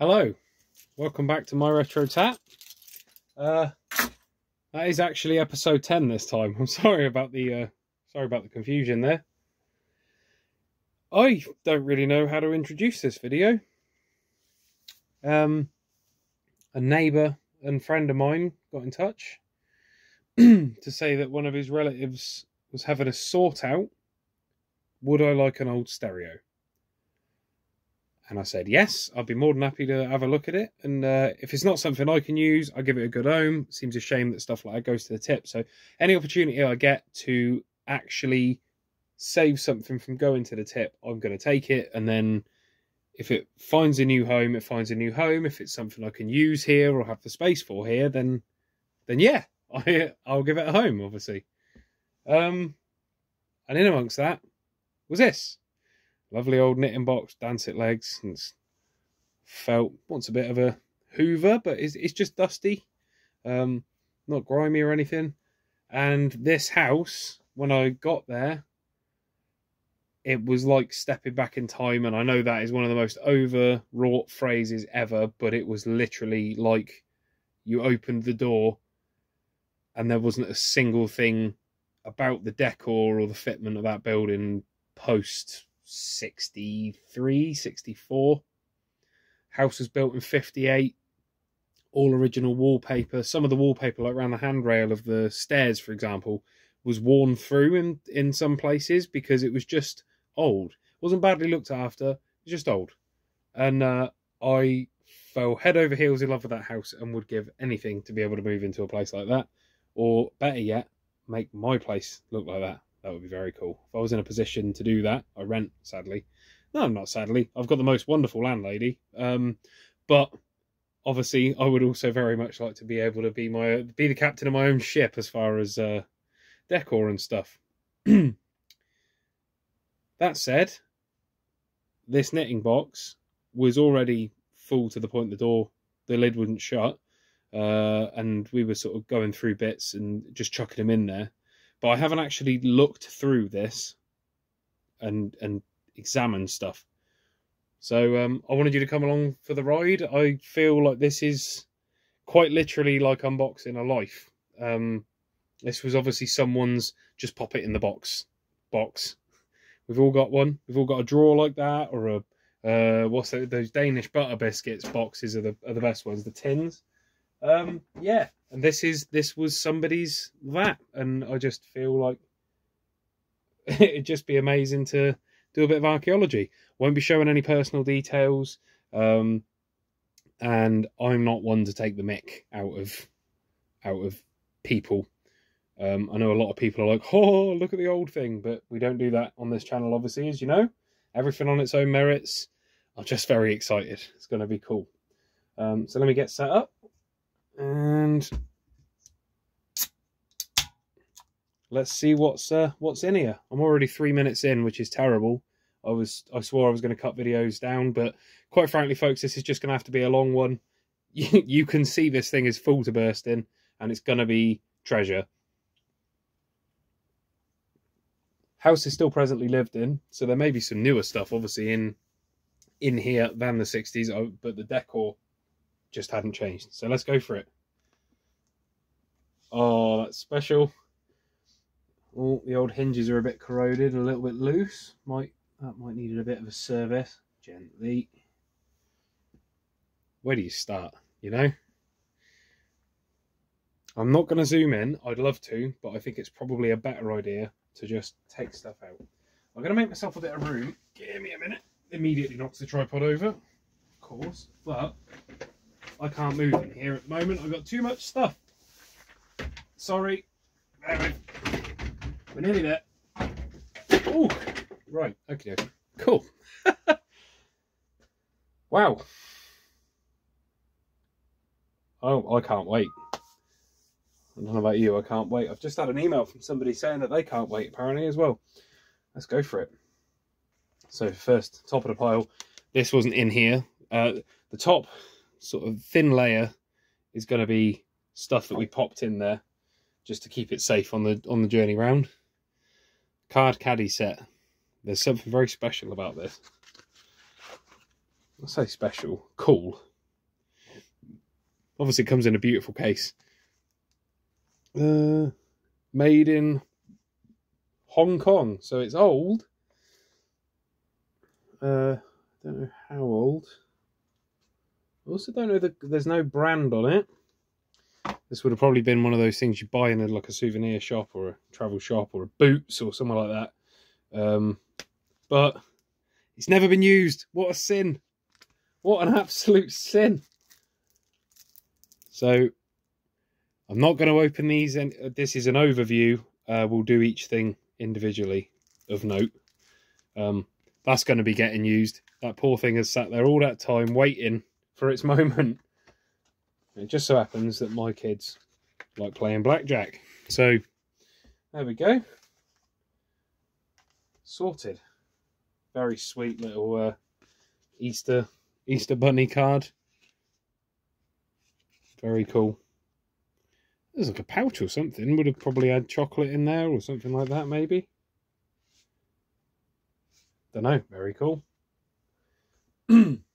Hello, welcome back to MyRetroTat. Uh, that is actually episode ten this time. I'm sorry about the uh, sorry about the confusion there. I don't really know how to introduce this video. Um, a neighbour and friend of mine got in touch to say that one of his relatives was having a sort out. Would I like an old stereo? And I said, yes, I'd be more than happy to have a look at it. And uh, if it's not something I can use, I'll give it a good home. Seems a shame that stuff like that goes to the tip. So any opportunity I get to actually save something from going to the tip, I'm going to take it. And then if it finds a new home, it finds a new home. If it's something I can use here or have the space for here, then then yeah, I, I'll give it a home, obviously. Um, and in amongst that was this lovely old knitting box, Dansette legs, and felt wants a bit of a Hoover, but it's, it's just dusty, um, not grimy or anything. And this house, when I got there, it was like stepping back in time. And I know that is one of the most overwrought phrases ever, but it was literally like you opened the door and there wasn't a single thing about the decor or the fitment of that building post 63, 64. House was built in 58. All original wallpaper. Some of the wallpaper, like around the handrail of the stairs, for example, was worn through in, in some places because it was just old. It wasn't badly looked after, it was just old. And uh, I fell head over heels in love with that house and would give anything to be able to move into a place like that. Or better yet, make my place look like that. That would be very cool. If I was in a position to do that, I rent, sadly. No, I'm not sadly. I've got the most wonderful landlady. Um, but obviously, I would also very much like to be able to be my be the captain of my own ship as far as uh, decor and stuff. that said, this knitting box was already full to the point the door, the lid wouldn't shut, uh, and we were sort of going through bits and just chucking them in there but I haven't actually looked through this and and examined stuff. So um, I wanted you to come along for the ride. I feel like this is quite literally like unboxing a life. Um, this was obviously someone's just pop it in the box box. We've all got one. We've all got a drawer like that, or a uh, what's that, those Danish butter biscuits boxes are the are the best ones. The tins. Um, yeah, and this is this was somebody's that, and I just feel like it'd just be amazing to do a bit of archaeology. Won't be showing any personal details, um, and I'm not one to take the mick out of out of people. Um, I know a lot of people are like, "Oh, look at the old thing," but we don't do that on this channel, obviously, as you know. Everything on its own merits. I'm just very excited. It's going to be cool. Um, so let me get set up and let's see what's uh, what's in here. I'm already three minutes in, which is terrible. I was I swore I was going to cut videos down, but quite frankly, folks, this is just going to have to be a long one. You, you can see this thing is full to bursting, and it's going to be treasure. House is still presently lived in, so there may be some newer stuff, obviously in in here than the 60s, but the decor just hadn't changed. So let's go for it. Oh, that's special. Oh, the old hinges are a bit corroded, a little bit loose. Might that might need a bit of a service. Gently. Where do you start? You know? I'm not going to zoom in. I'd love to, but I think it's probably a better idea to just take stuff out. I'm going to make myself a bit of room. Give me a minute. Immediately knocks the tripod over, of course. But I can't move in here at the moment. I've got too much stuff. Sorry. We're nearly there. Oh, right. Okay. Cool. wow. Oh, I can't wait. I don't know about you. I can't wait. I've just had an email from somebody saying that they can't wait apparently as well. Let's go for it. So first, top of the pile. This wasn't in here. Uh, the top sort of thin layer is going to be stuff that we popped in there just to keep it safe on the on the journey round. Card caddy set. There's something very special about this. I say special, cool. Obviously, comes in a beautiful case. Uh, made in Hong Kong, so it's old. Uh, don't know how old. Also don't know that there's no brand on it. This would have probably been one of those things you buy in a, like a souvenir shop or a travel shop or a Boots or somewhere like that. Um, but it's never been used. What a sin. What an absolute sin. So I'm not going to open these. And this is an overview. Uh, we'll do each thing individually of note. Um, that's going to be getting used. That poor thing has sat there all that time waiting for its moment. It just so happens that my kids like playing blackjack. So there we go. Sorted. Very sweet little uh, Easter Easter bunny card. Very cool. There's like a pouch or something. Would have probably had chocolate in there or something like that, maybe. Don't know. Very cool.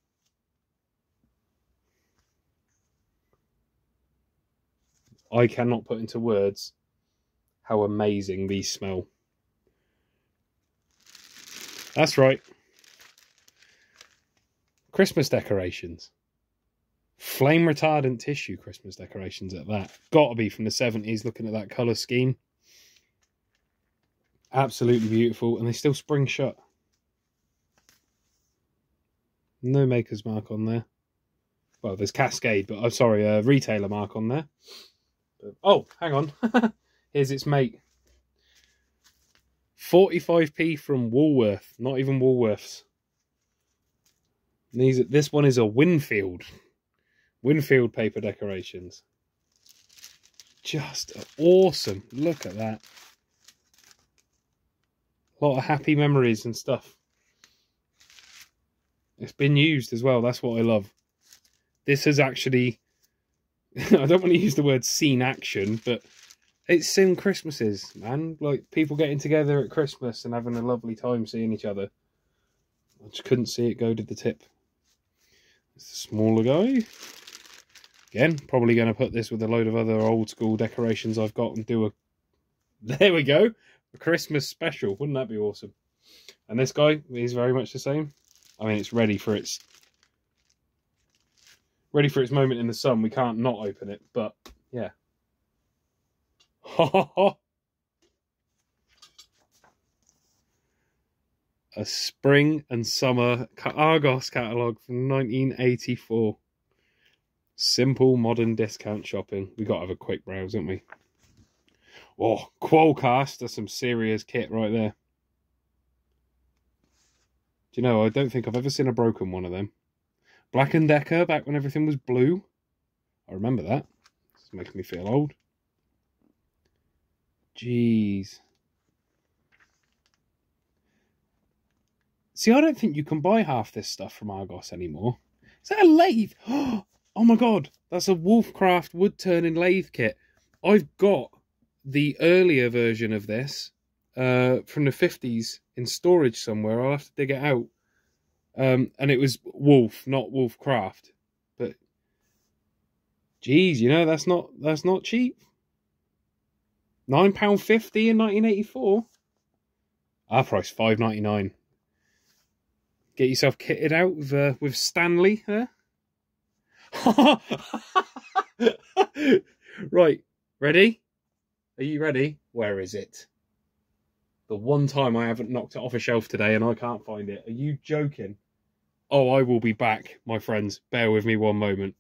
I cannot put into words how amazing these smell. That's right. Christmas decorations. Flame retardant tissue Christmas decorations at that. Got to be from the 70s looking at that colour scheme. Absolutely beautiful. And they still spring shut. No maker's mark on there. Well, there's Cascade, but I'm oh, sorry, a retailer mark on there. Oh, hang on. Here's its mate. 45p from Woolworth, not even Woolworths. These, this one is a Winfield. Winfield paper decorations. Just awesome. Look at that. A lot of happy memories and stuff. It's been used as well. That's what I love. This has actually I don't want to use the word scene action, but it's seen Christmases, man. Like people getting together at Christmas and having a lovely time seeing each other. I just couldn't see it go to the tip. It's the smaller guy. Again, probably going to put this with a load of other old school decorations I've got and do a... There we go. A Christmas special. Wouldn't that be awesome? And this guy is very much the same. I mean, it's ready for its ready for its moment in the sun. We can't not open it, but yeah. A spring and summer Argos catalogue from 1984. Simple modern discount shopping. We got to have a quick browse, don't we? Oh, Qualcast. That's some serious kit right there. Do you know, I don't think I've ever seen a broken one of them. Black and Decker back when everything was blue. I remember that. It's making me feel old. Jeez. See, I don't think you can buy half this stuff from Argos anymore. Is that a lathe? Oh my god, that's a Wolfcraft wood turning lathe kit. I've got the earlier version of this uh, from the 50s in storage somewhere. I'll have to dig it out. Um, and it was Wolf, not Wolfcraft. But geez, you know that's not that's not cheap. Nine pound fifty in nineteen eighty four. Our price five ninety nine. Get yourself kitted out with uh, with Stanley, huh? right, ready? Are you ready? Where is it? The one time I haven't knocked it off a shelf today and I can't find it. Are you joking? Oh, I will be back, my friends. Bear with me one moment.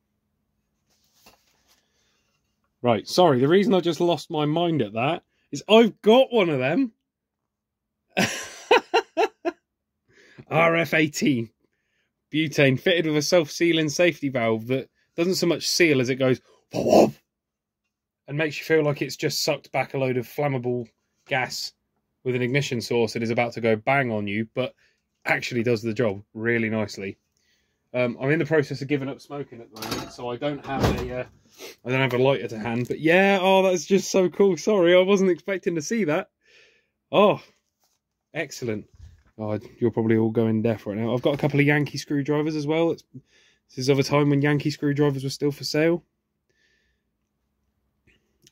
Right, sorry, the reason I just lost my mind at that is I've got one of them. RF18 butane fitted with a self-sealing safety valve that doesn't so much seal as it goes and makes you feel like it's just sucked back a load of flammable gas with an ignition source that is about to go bang on you, but actually does the job really nicely. Um, I'm in the process of giving up smoking at the moment, so I don't have a uh, I don't have a lighter to hand. But yeah, oh, that's just so cool. Sorry, I wasn't expecting to see that. Oh, excellent. Oh, you're probably all going deaf right now. I've got a couple of Yankee screwdrivers as well. It's, this is of a time when Yankee screwdrivers were still for sale.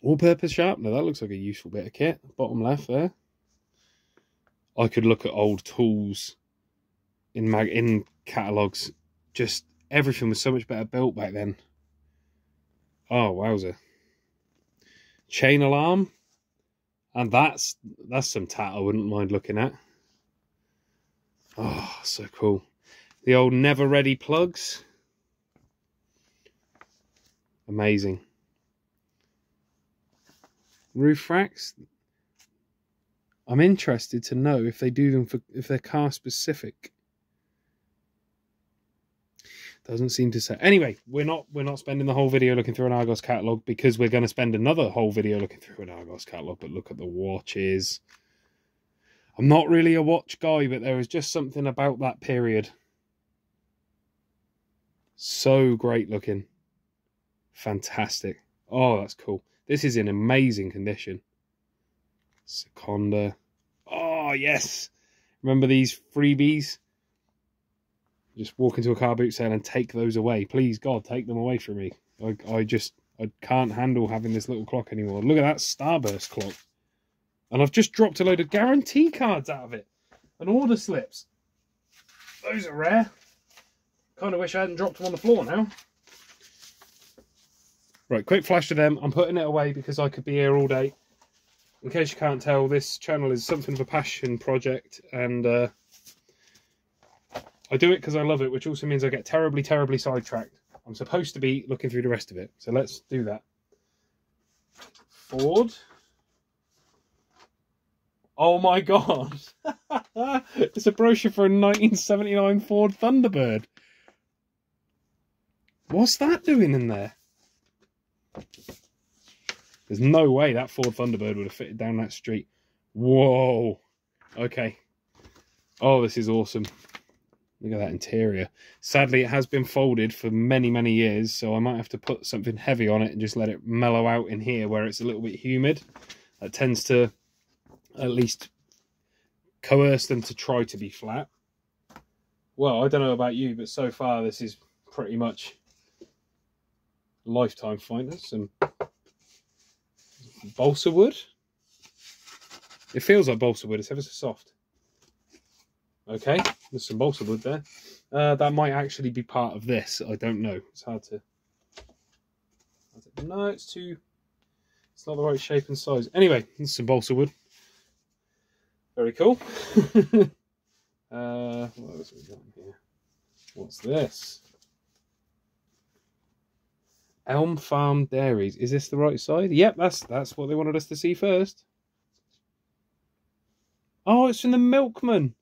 All-purpose sharpener. That looks like a useful bit of kit. Bottom left there. I could look at old tools in mag in catalogs. Just everything was so much better built back then. Oh wowzer! Chain alarm, and that's that's some tat I wouldn't mind looking at. Oh, so cool! The old never ready plugs. Amazing. Roof racks. I'm interested to know if they do them for if they're car specific. Doesn't seem to say. Anyway, we're not we're not spending the whole video looking through an Argos catalog because we're going to spend another whole video looking through an Argos catalog. But look at the watches. I'm not really a watch guy, but there is just something about that period. So great looking. Fantastic. Oh, that's cool. This is in amazing condition. Seconda. Oh, yes. Remember these freebies? Just walk into a car boot sale and take those away. Please, God, take them away from me. I, I just I can't handle having this little clock anymore. Look at that Starburst clock. And I've just dropped a load of guarantee cards out of it. And order slips. Those are rare. Kind of wish I hadn't dropped them on the floor now. Right, quick flash to them. I'm putting it away because I could be here all day. In case you can't tell, this channel is something of a passion project. And uh, I do it because I love it, which also means I get terribly, terribly sidetracked. I'm supposed to be looking through the rest of it. So let's do that. Ford. Oh my god. it's a brochure for a 1979 Ford Thunderbird. What's that doing in there? There's no way that Ford Thunderbird would have fitted down that street. Whoa. Okay. Oh, this is awesome. Look at that interior. Sadly, it has been folded for many, many years, so I might have to put something heavy on it and just let it mellow out in here where it's a little bit humid. That tends to at least coerce them to try to be flat. Well, I don't know about you, but so far this is pretty much lifetime finders. Some balsa wood. It feels like balsa wood, it's ever so soft. Okay, there's some balsa wood there. Uh, that might actually be part of this. I don't know. It's hard to. No, it's too. It's not the right shape and size. Anyway, there's some balsa wood. Very cool. uh, what else we got here? What's this? Elm Farm Dairies. Is this the right side? Yep, that's that's what they wanted us to see first. Oh, it's from the milkman.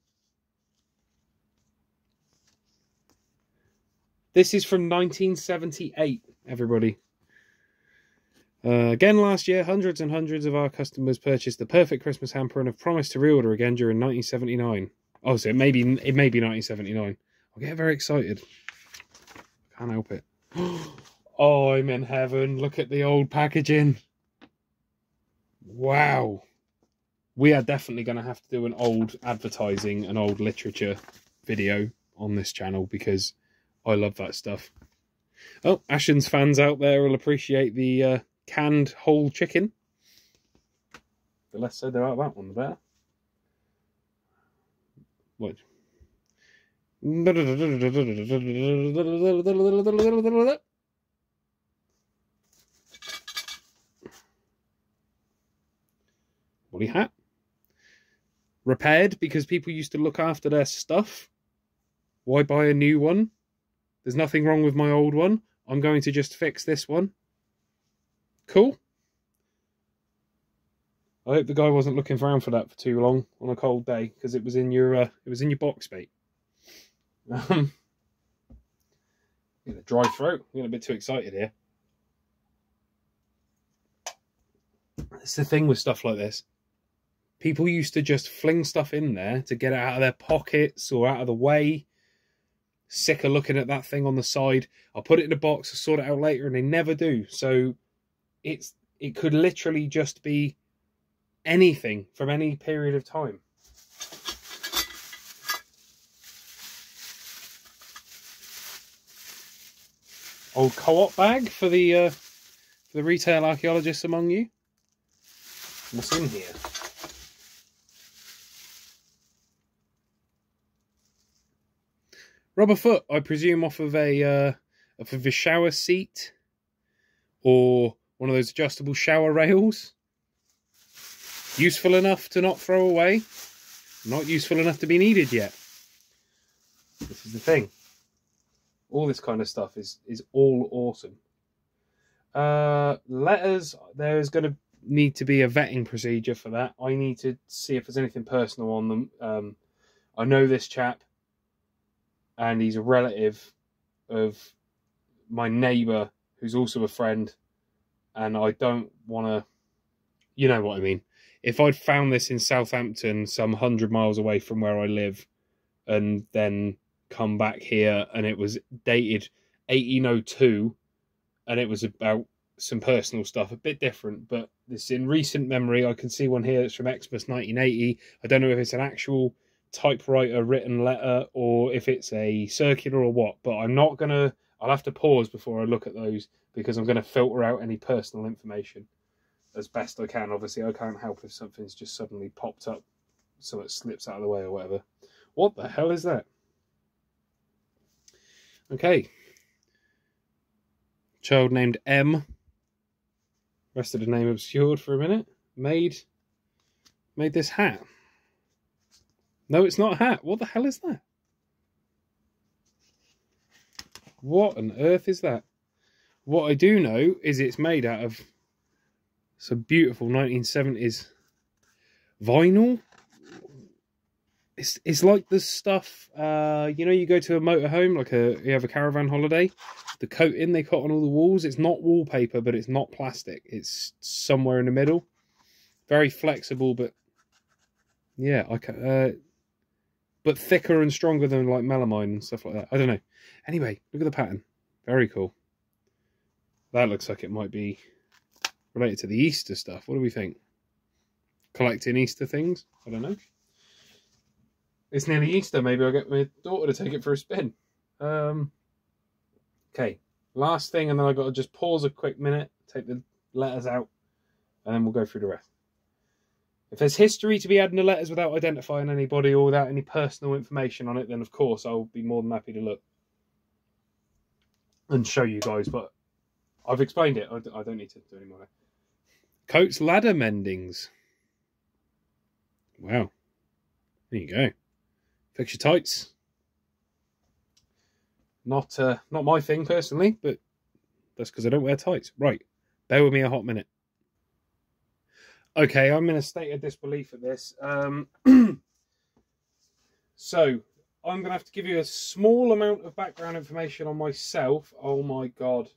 This is from 1978, everybody. Uh, again, last year, hundreds and hundreds of our customers purchased the perfect Christmas hamper and have promised to reorder again during 1979. Oh, so it may be, it may be 1979. I get very excited. Can't help it. Oh, I'm in heaven. Look at the old packaging. Wow. We are definitely going to have to do an old advertising and old literature video on this channel because I love that stuff. Oh, Ashens fans out there will appreciate the uh, canned whole chicken. The less said about that one, the better. What? Woolly hat. Repaired because people used to look after their stuff. Why buy a new one? There's nothing wrong with my old one. I'm going to just fix this one. Cool. I hope the guy wasn't looking around for that for too long on a cold day because it was in your uh, it was in your box, mate. Um, a dry throat. I'm getting a bit too excited here. It's the thing with stuff like this. People used to just fling stuff in there to get it out of their pockets or out of the way sick of looking at that thing on the side. I'll put it in a box, I'll sort it out later, and they never do. So it's it could literally just be anything from any period of time. Old co-op bag for the uh, for the retail archaeologists among you. What's in here? Rubber foot, I presume, off of a uh, off of a shower seat, or one of those adjustable shower rails. Useful enough to not throw away, not useful enough to be needed yet. This is the thing. All this kind of stuff is is all awesome. Uh, letters. There is going to need to be a vetting procedure for that. I need to see if there's anything personal on them. Um, I know this chap, and he's a relative of my neighbour, who's also a friend, and I don't want to. You know what I mean. If I'd found this in Southampton, some hundred miles away from where I live, and then come back here, and it was dated 1802, and it was about some personal stuff, a bit different, but this in recent memory. I can see one here that's from Xmas 1980. I don't know if it's an actual typewriter written letter or if it's a circular or what, but I'm not going to, I'll have to pause before I look at those because I'm going to filter out any personal information as best I can. Obviously, I can't help if something's just suddenly popped up so it slips out of the way or whatever. What the hell is that? Okay. Child named M rest of the name obscured for a minute, made made this hat. No, it's not a hat. What the hell is that? What on earth is that? What I do know is it's made out of some beautiful 1970s vinyl. It's it's like the stuff uh, you know you go to a motorhome like a you have a caravan holiday the coating they put on all the walls. It's not wallpaper, but it's not plastic. It's somewhere in the middle. Very flexible, but yeah, I can, uh, but thicker and stronger than like melamine and stuff like that. I don't know. Anyway, look at the pattern. Very cool. That looks like it might be related to the Easter stuff. What do we think? Collecting Easter things? I don't know. It's nearly Easter. Maybe I'll get my daughter to take it for a spin. Um, Okay, last thing, and then I've got to just pause a quick minute, take the letters out, and then we'll go through the rest. If there's history to be added in the letters without identifying anybody or without any personal information on it, then of course I'll be more than happy to look and show you guys. But I've explained it. I don't need to do any more. Coats ladder mendings. Wow. There you go. Fix your tights. Not uh, not my thing personally, but that's because I don't wear tights. Right, bear with me a hot minute. Okay, I'm in a state of disbelief at this. Um, so I'm going to have to give you a small amount of background information on myself. Oh my god.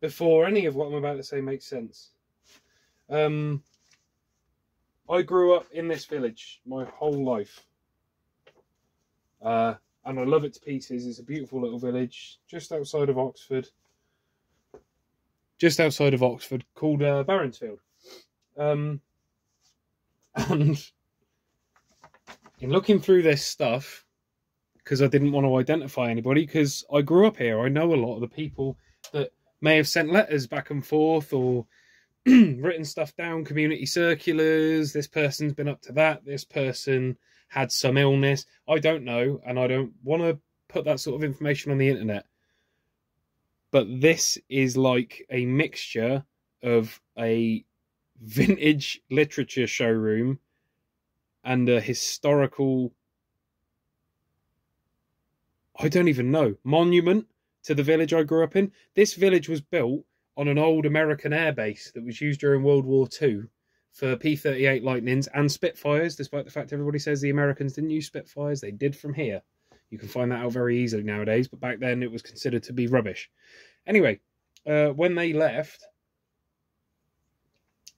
Before any of what I'm about to say makes sense. Um, I grew up in this village my whole life. Uh, and I love it to pieces. It's a beautiful little village just outside of Oxford. Just outside of Oxford, called uh, Berinsfield. Um, and in looking through this stuff, because I didn't want to identify anybody, because I grew up here, I know a lot of the people that may have sent letters back and forth or written stuff down, community circulars. This person's been up to that. This person had some illness. I don't know, and I don't want to put that sort of information on the internet. But this is like a mixture of a vintage literature showroom and a historical I don't even know monument to the village I grew up in. This village was built on an old American airbase that was used during World War II for P 38 Lightnings and Spitfires, despite the fact everybody says the Americans didn't use Spitfires. They did from here. You can find that out very easily nowadays, but back then it was considered to be rubbish. Anyway, uh, when they left,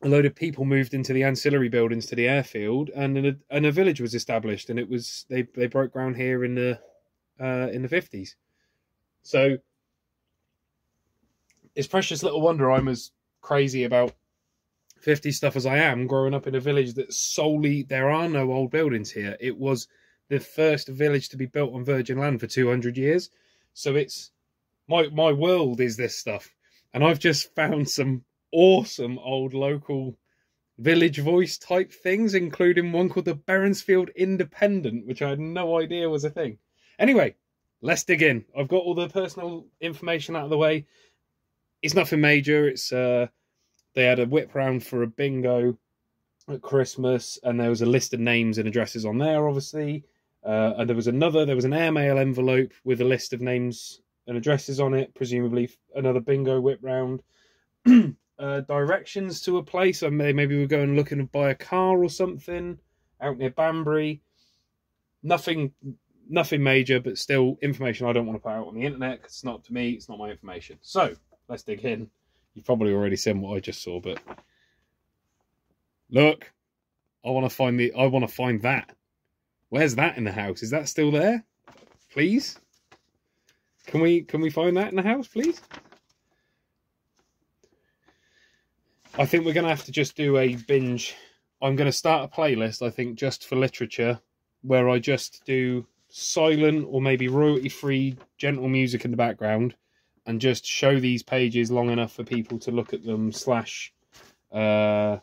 a load of people moved into the ancillary buildings to the airfield, and a, and a village was established. And it was they they broke ground here in the uh, in the fifties. So it's precious little wonder I'm as crazy about 50 stuff as I am, growing up in a village that solely, there are no old buildings here. It was the first village to be built on virgin land for 200 years. So it's, my, my world is this stuff. And I've just found some awesome old local village voice type things, including one called the Berinsfield Independent, which I had no idea was a thing. Anyway, let's dig in. I've got all the personal information out of the way. It's nothing major. It's uh they had a whip round for a bingo at Christmas, and there was a list of names and addresses on there, obviously. Uh, and there was another, there was an airmail envelope with a list of names and addresses on it, presumably another bingo whip round. uh, directions to a place, and maybe we're going looking to buy a car or something out near Banbury. Nothing, nothing major, but still information I don't want to put out on the internet because it's not to me, it's not my information. So let's dig in. You've probably already seen what I just saw, but look, I want to find the, I want to find that. Where's that in the house? Is that still there? Please? Can we can we find that in the house, please? I think we're going to have to just do a binge. I'm going to start a playlist, I think, just for literature, where I just do silent or maybe royalty free gentle music in the background and just show these pages long enough for people to look at them slash uh,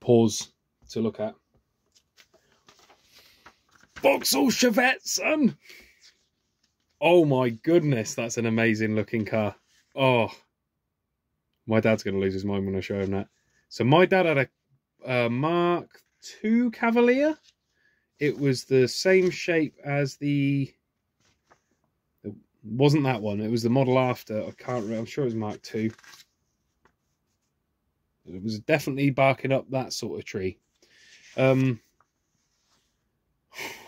pause to look at. Vauxhall Chevette, son! Oh my goodness, that's an amazing looking car. Oh, my dad's going to lose his mind when I show him that. So my dad had a, a Mark II Cavalier. It was the same shape as the... It wasn't that one. It was the model after. I can't remember. I'm sure it was Mark II. It was definitely barking up that sort of tree. Um,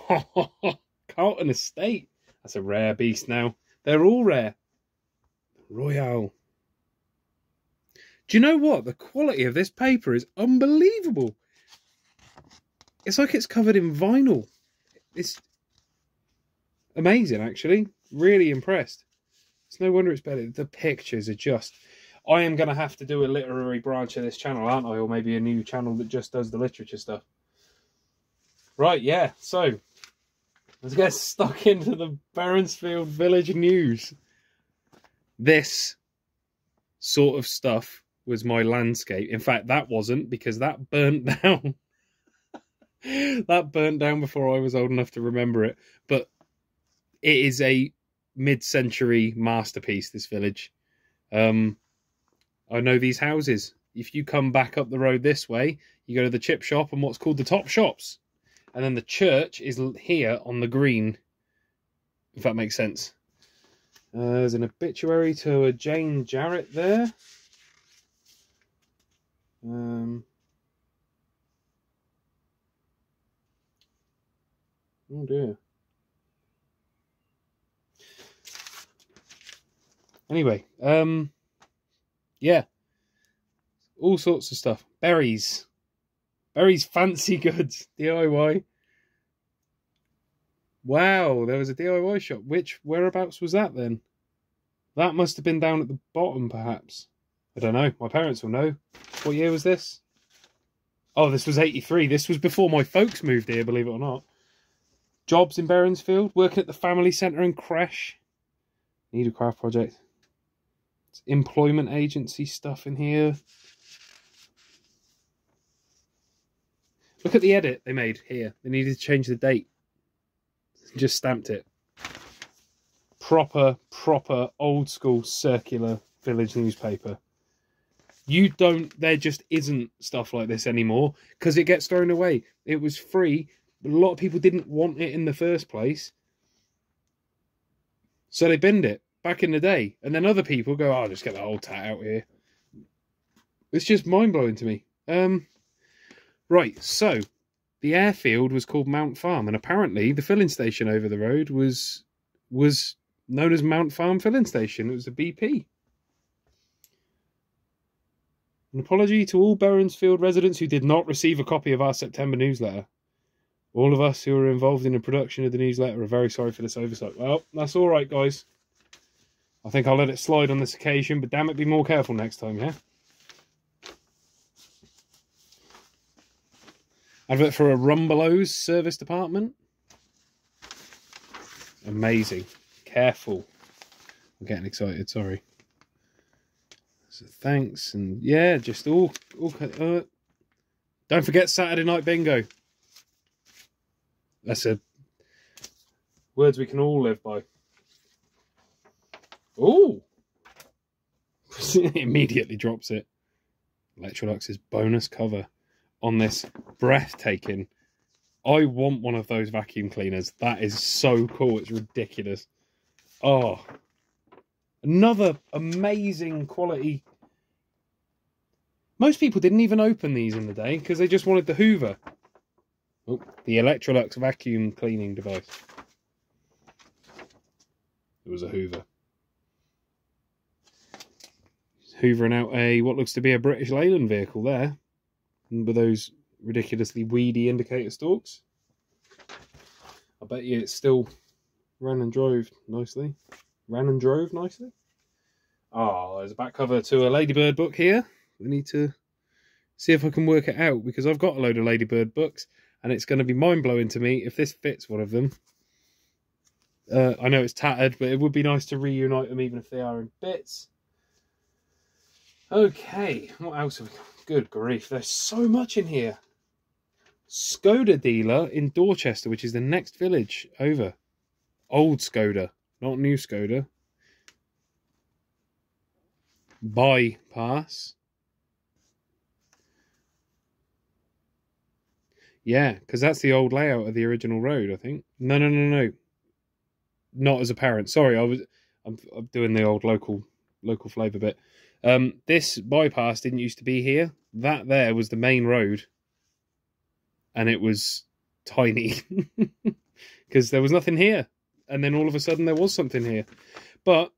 Carlton Estate. That's a rare beast now. They're all rare. Royale. Do you know what? The quality of this paper is unbelievable. It's like it's covered in vinyl. It's amazing, actually. Really impressed. It's no wonder it's better. The pictures are just. I am going to have to do a literary branch of this channel, aren't I? Or maybe a new channel that just does the literature stuff. Right, yeah. So, Let's get stuck into the Berinsfield Village news. This sort of stuff was my landscape. In fact, that wasn't because that burnt down. that burnt down before I was old enough to remember it. But it is a mid-century masterpiece. This village. Um, I know these houses. If you come back up the road this way, you go to the chip shop and what's called the top shops and then the church is here on the green, if that makes sense. Uh, there's an obituary to a Jane Jarrett there. Um, oh dear. Anyway, um, yeah, all sorts of stuff. Berries. Berry's Fancy Goods DIY. Wow, there was a DIY shop. Which whereabouts was that then? That must have been down at the bottom, perhaps. I don't know. My parents will know. What year was this? Oh, this was 83. This was before my folks moved here, believe it or not. Jobs in Berinsfield, working at the family centre and creche. Need a craft project. It's employment agency stuff in here. Look at the edit they made here. They needed to change the date. Just stamped it. Proper, proper old school circular village newspaper. You don't, there just isn't stuff like this anymore because it gets thrown away. It was free, a lot of people didn't want it in the first place. So they binned it back in the day. And then other people go, oh, I'll just get the old tat out here. It's just mind blowing to me. Um, Right, so the airfield was called Mount Farm, and apparently the filling station over the road was was known as Mount Farm Filling Station. It was a BP. An apology to all Berinsfield residents who did not receive a copy of our September newsletter. All of us who were involved in the production of the newsletter are very sorry for this oversight. Well, that's all right, guys. I think I'll let it slide on this occasion, but damn it, be more careful next time, yeah? Advert for a Rumbelows service department. Amazing. Careful. I'm getting excited, sorry. So thanks and yeah, just all all. Uh, don't forget Saturday night bingo. That's a words we can all live by. Oh, immediately drops it. Electrolux's bonus cover on this breathtaking. I want one of those vacuum cleaners. That is so cool. It's ridiculous. Oh, another amazing quality. Most people didn't even open these in the day because they just wanted the Hoover. Oh, the Electrolux vacuum cleaning device. It was a Hoover. Hoovering out a what looks to be a British Leyland vehicle there, with those ridiculously weedy indicator stalks. I bet you it still ran and drove nicely. Ran and drove nicely. Oh, there's a back cover to a Ladybird book here. We need to see if I can work it out because I've got a load of Ladybird books and it's going to be mind blowing to me if this fits one of them. Uh, I know it's tattered, but it would be nice to reunite them even if they are in bits. Okay, what else have we got? Good grief, there's so much in here. Skoda dealer in Dorchester, which is the next village over. Old Skoda, not new Skoda. Bypass. Yeah, because that's the old layout of the original road, I think. No, no, no, no. Not as apparent. Sorry, I was. I'm, I'm doing the old local local flavour bit. Um, this bypass didn't used to be here. That there was the main road, and it was tiny because there was nothing here. And then all of a sudden there was something here. But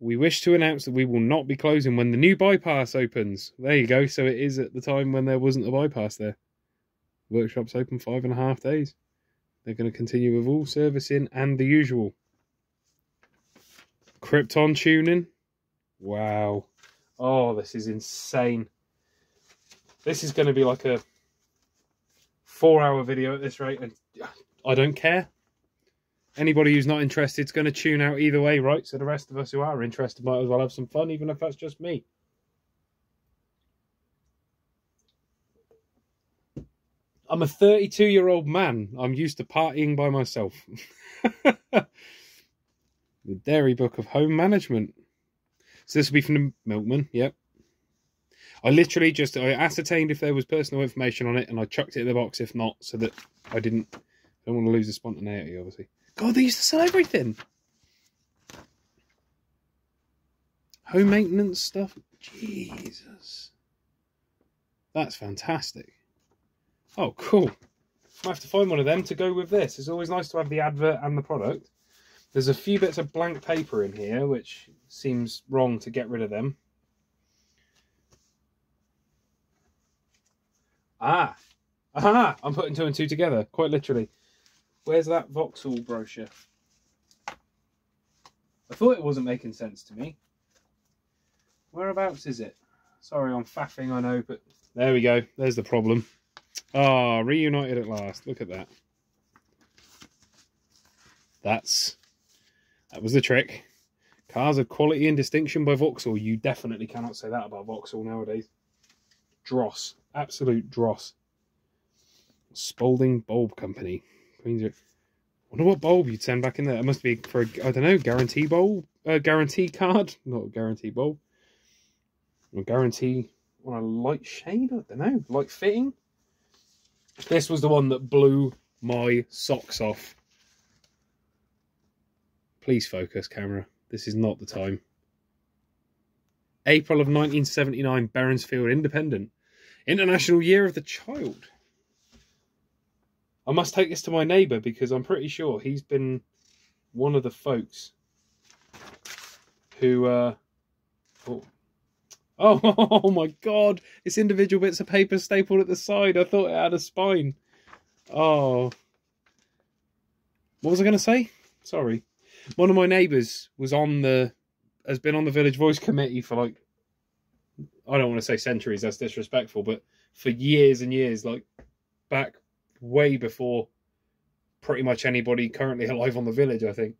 we wish to announce that we will not be closing when the new bypass opens. There you go. So it is at the time when there wasn't a bypass there. Workshop's open five and a half days. They're going to continue with all servicing and the usual. Crypton tuning. Wow. Oh, this is insane. This is going to be like a four hour video at this rate, and I don't care. Anybody who's not interested is going to tune out either way, right? So the rest of us who are interested might as well have some fun, even if that's just me. I'm a 32 year old man. I'm used to partying by myself. the Dairy Book of Home Management. So this will be from the milkman. Yep. I literally just I ascertained if there was personal information on it, and I chucked it in the box. If not, so that I didn't. I don't want to lose the spontaneity, obviously. God, they used to sell everything. Home maintenance stuff. Jesus. That's fantastic. Oh, cool. I have to find one of them to go with this. It's always nice to have the advert and the product. There's a few bits of blank paper in here, which seems wrong to get rid of them. Ah, aha! I'm putting two and two together, quite literally. Where's that Vauxhall brochure? I thought it wasn't making sense to me. Whereabouts is it? Sorry, I'm faffing, I know, but there we go. There's the problem. Ah, oh, reunited at last. Look at that. That's that was the trick. Cars of quality and distinction by Vauxhall. You definitely cannot say that about Vauxhall nowadays. Dross. Absolute dross. Spalding Bulb Company. Queens wonder what bulb you'd send back in there. It must be for, I don't know, guarantee bulb? Uh, guarantee card? Not guarantee bulb. Or guarantee on a light shade? I don't know. Light fitting? This was the one that blew my socks off. Please focus, camera. This is not the time. April of 1979, Berinsfield Independent. International Year of the Child. I must take this to my neighbour because I'm pretty sure he's been one of the folks who. Uh, oh. oh, oh my god! It's individual bits of paper stapled at the side. I thought it had a spine. Oh. What was I going to say? Sorry. One of my neighbours was on the. has been on the village voice committee for like. I don't want to say centuries, that's disrespectful, but for years and years, like back way before pretty much anybody currently alive on the village, I think.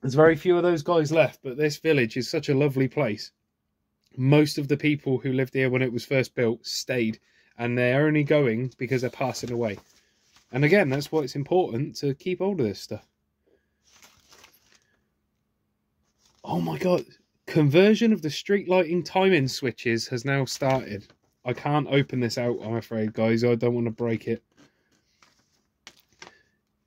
There's very few of those guys left, but this village is such a lovely place. Most of the people who lived here when it was first built stayed, and they're only going because they're passing away. And again, that's why it's important to keep hold of this stuff. Oh my god, conversion of the street lighting timing switches has now started. I can't open this out, I'm afraid, guys. I don't want to break it.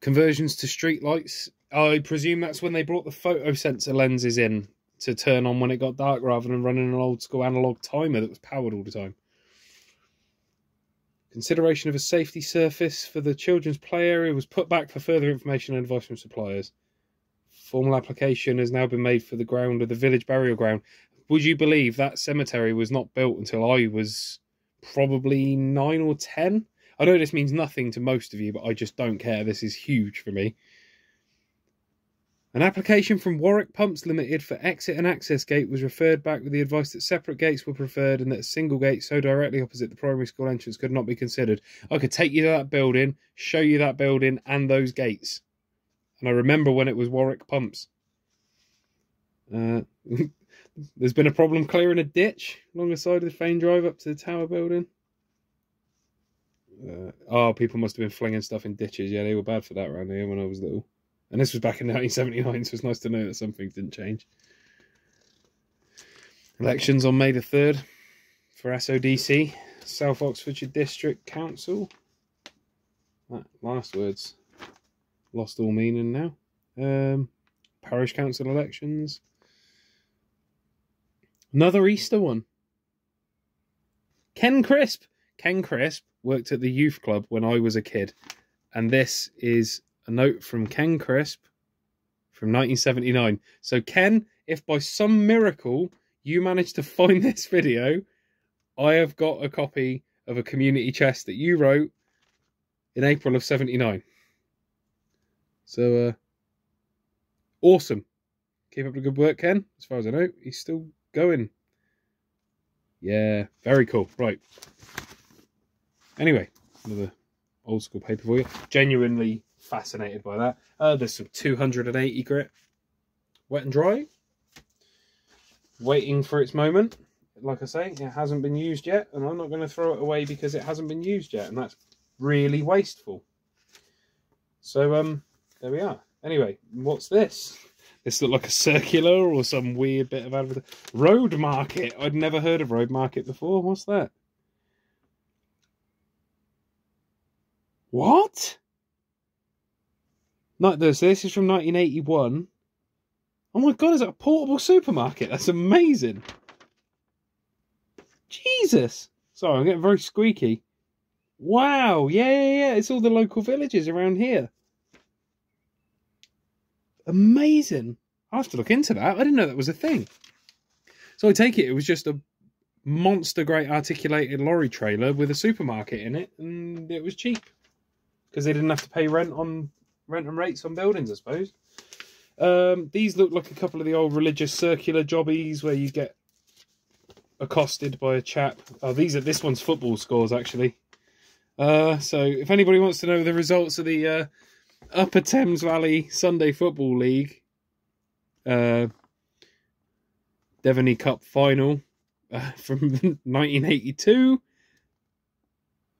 Conversions to street lights. I presume that's when they brought the photo sensor lenses in to turn on when it got dark rather than running an old school analog timer that was powered all the time. Consideration of a safety surface for the children's play area was put back for further information and advice from suppliers. Formal application has now been made for the ground of the village burial ground. Would you believe that cemetery was not built until I was probably nine or ten? I know this means nothing to most of you, but I just don't care. This is huge for me. An application from Warwick Pumps Limited for exit and access gate was referred back with the advice that separate gates were preferred and that a single gate so directly opposite the primary school entrance could not be considered. I could take you to that building, show you that building and those gates. And I remember when it was Warwick Pumps. Uh, there's been a problem clearing a ditch along the side of the Fane Drive up to the tower building. Uh, oh, people must have been flinging stuff in ditches. Yeah, they were bad for that around here when I was little. And this was back in 1979, so it's nice to know that some things didn't change. Elections on May the 3rd for SODC, South Oxfordshire District Council. That last words lost all meaning now. Um, parish council elections. Another Easter one. Ken Crisp. Ken Crisp worked at the youth club when I was a kid. And this is a note from Ken Crisp from 1979. So, Ken, if by some miracle you manage to find this video, I have got a copy of a community chest that you wrote in April of 79. So, uh, awesome. Keep up the good work, Ken. As far as I know, he's still going. Yeah, very cool. Right. Anyway, another old school paper for you. Genuinely fascinated by that. Uh, there's some 280 grit. Wet and dry. Waiting for its moment. Like I say, it hasn't been used yet, and I'm not going to throw it away because it hasn't been used yet, and that's really wasteful. So, um, there we are. Anyway, what's this? This look like a circular or some weird bit of advertising. Road Market. I'd never heard of Road Market before. What's that? What? Not this. This is from 1981. Oh my god, is that a portable supermarket? That's amazing. Jesus. Sorry, I'm getting very squeaky. Wow. Yeah, yeah, yeah. It's all the local villages around here. Amazing. I'll have to look into that. I didn't know that was a thing. So I take it it was just a monster great articulated lorry trailer with a supermarket in it and it was cheap because they didn't have to pay rent on rent and rates on buildings, I suppose. Um, these look like a couple of the old religious circular jobbies where you get accosted by a chap. Oh, these are this one's football scores actually. Uh, so if anybody wants to know the results of the uh, Upper Thames Valley Sunday Football League uh, Devaney Cup final uh, from 1982,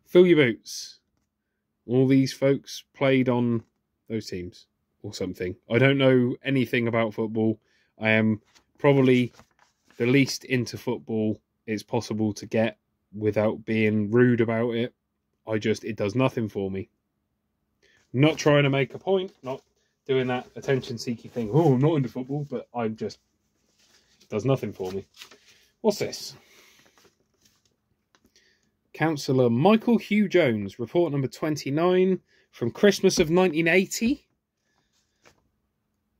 fill your boots. All these folks played on those teams or something. I don't know anything about football. I am probably the least into football it's possible to get without being rude about it. I just, it does nothing for me. Not trying to make a point, not doing that attention seeking thing. Oh, I'm not into football, but I'm just, does nothing for me. What's this? Councillor Michael Hugh Jones, report number 29 from Christmas of 1980.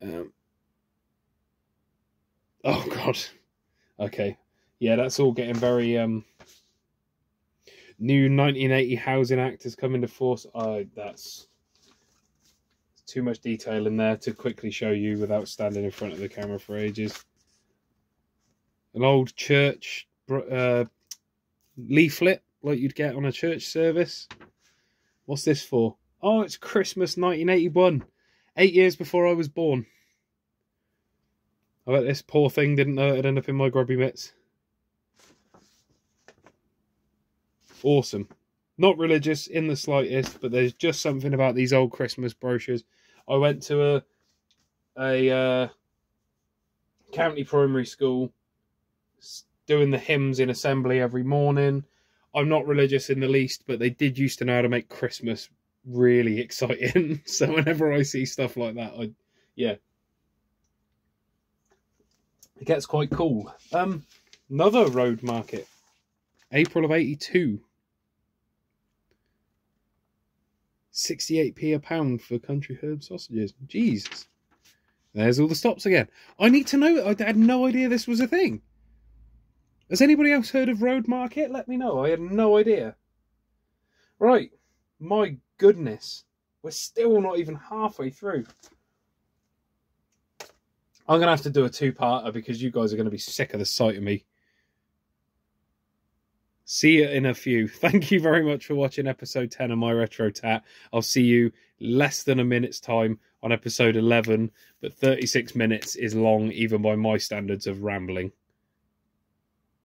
Um, oh god. Okay. Yeah, that's all getting very um new 1980 Housing Act has come into force. Uh, that's too much detail in there to quickly show you without standing in front of the camera for ages. An old church uh, leaflet like you'd get on a church service. What's this for? Oh, it's Christmas 1981. Eight years before I was born. I bet this poor thing didn't know it'd end up in my grubby mitts. Awesome. Not religious in the slightest, but there's just something about these old Christmas brochures. I went to a a uh, county primary school doing the hymns in assembly every morning. I'm not religious in the least, but they did used to know how to make Christmas really exciting. so whenever I see stuff like that, I yeah. It gets quite cool. Um another road market. April of 82. 68p a pound for country herb sausages. Jesus. There's all the stops again. I need to know. I had no idea this was a thing. Has anybody else heard of Road Market? Let me know. I had no idea. Right. My goodness. We're still not even halfway through. I'm going to have to do a two-parter because you guys are going to be sick of the sight of me. See you in a few. Thank you very much for watching episode 10 of MyRetroTat. I'll see you less than a minute's time on episode 11, but 36 minutes is long even by my standards of rambling.